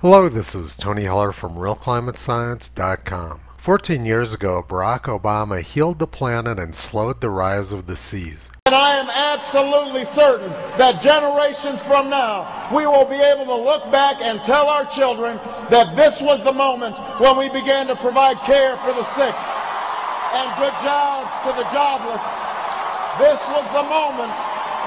Hello, this is Tony Heller from RealClimateScience.com. 14 years ago, Barack Obama healed the planet and slowed the rise of the seas. And I am absolutely certain that generations from now, we will be able to look back and tell our children that this was the moment when we began to provide care for the sick and good jobs to the jobless. This was the moment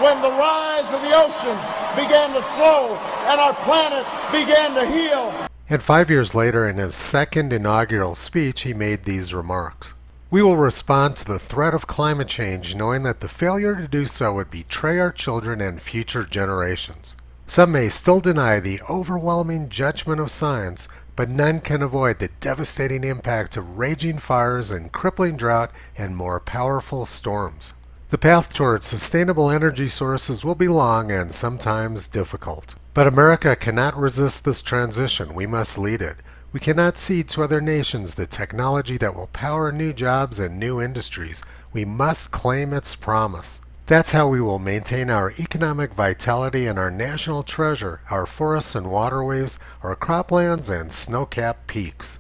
when the rise of the oceans began to slow and our planet began to heal. And five years later, in his second inaugural speech, he made these remarks. We will respond to the threat of climate change knowing that the failure to do so would betray our children and future generations. Some may still deny the overwhelming judgment of science, but none can avoid the devastating impact of raging fires and crippling drought and more powerful storms. The path towards sustainable energy sources will be long and sometimes difficult. But America cannot resist this transition. We must lead it. We cannot cede to other nations the technology that will power new jobs and new industries. We must claim its promise. That's how we will maintain our economic vitality and our national treasure, our forests and waterways, our croplands and snow-capped peaks.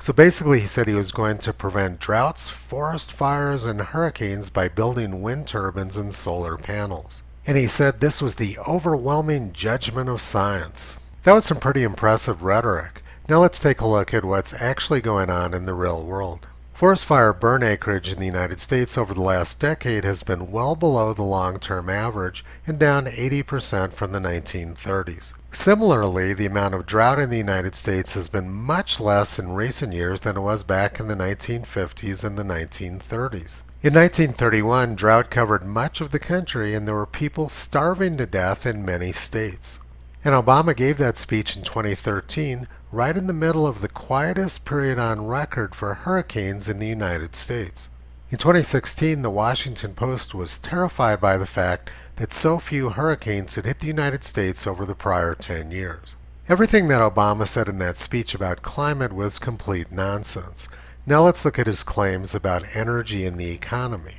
So basically, he said he was going to prevent droughts, forest fires, and hurricanes by building wind turbines and solar panels. And he said this was the overwhelming judgment of science. That was some pretty impressive rhetoric. Now let's take a look at what's actually going on in the real world. Forest fire burn acreage in the United States over the last decade has been well below the long-term average and down 80% from the 1930s. Similarly, the amount of drought in the United States has been much less in recent years than it was back in the 1950s and the 1930s. In 1931, drought covered much of the country and there were people starving to death in many states. And Obama gave that speech in 2013 right in the middle of the quietest period on record for hurricanes in the United States. In 2016, the Washington Post was terrified by the fact that so few hurricanes had hit the United States over the prior 10 years. Everything that Obama said in that speech about climate was complete nonsense. Now let's look at his claims about energy and the economy.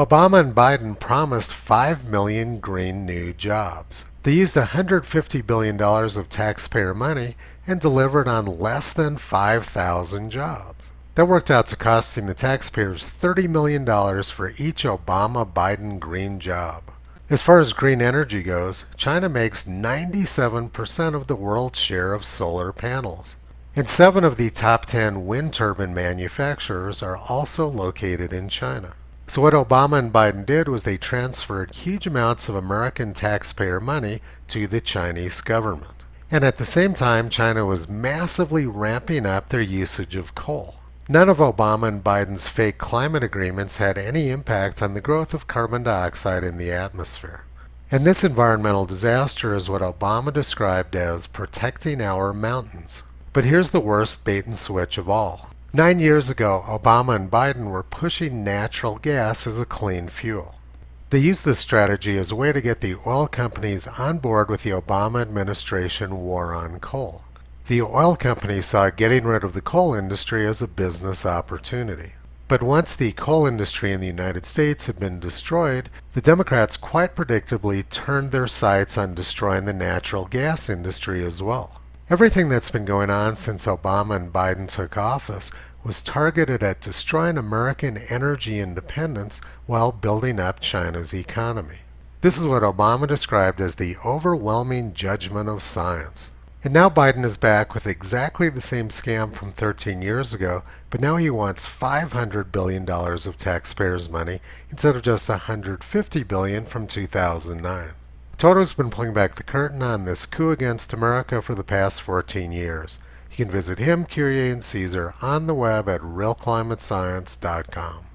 Obama and Biden promised 5 million green new jobs. They used $150 billion of taxpayer money and delivered on less than 5,000 jobs. That worked out to costing the taxpayers $30 million for each Obama Biden green job. As far as green energy goes, China makes 97% of the world's share of solar panels. And seven of the top 10 wind turbine manufacturers are also located in China. So what Obama and Biden did was they transferred huge amounts of American taxpayer money to the Chinese government. And at the same time, China was massively ramping up their usage of coal. None of Obama and Biden's fake climate agreements had any impact on the growth of carbon dioxide in the atmosphere. And this environmental disaster is what Obama described as protecting our mountains. But here's the worst bait and switch of all. Nine years ago, Obama and Biden were pushing natural gas as a clean fuel. They used this strategy as a way to get the oil companies on board with the Obama administration war on coal. The oil companies saw getting rid of the coal industry as a business opportunity. But once the coal industry in the United States had been destroyed, the Democrats quite predictably turned their sights on destroying the natural gas industry as well. Everything that's been going on since Obama and Biden took office was targeted at destroying American energy independence while building up China's economy. This is what Obama described as the overwhelming judgment of science. And now Biden is back with exactly the same scam from 13 years ago, but now he wants $500 billion of taxpayers' money instead of just 150 billion from 2009. Toto's been pulling back the curtain on this coup against America for the past 14 years. You can visit him, Curie, and Caesar on the web at realclimatescience.com.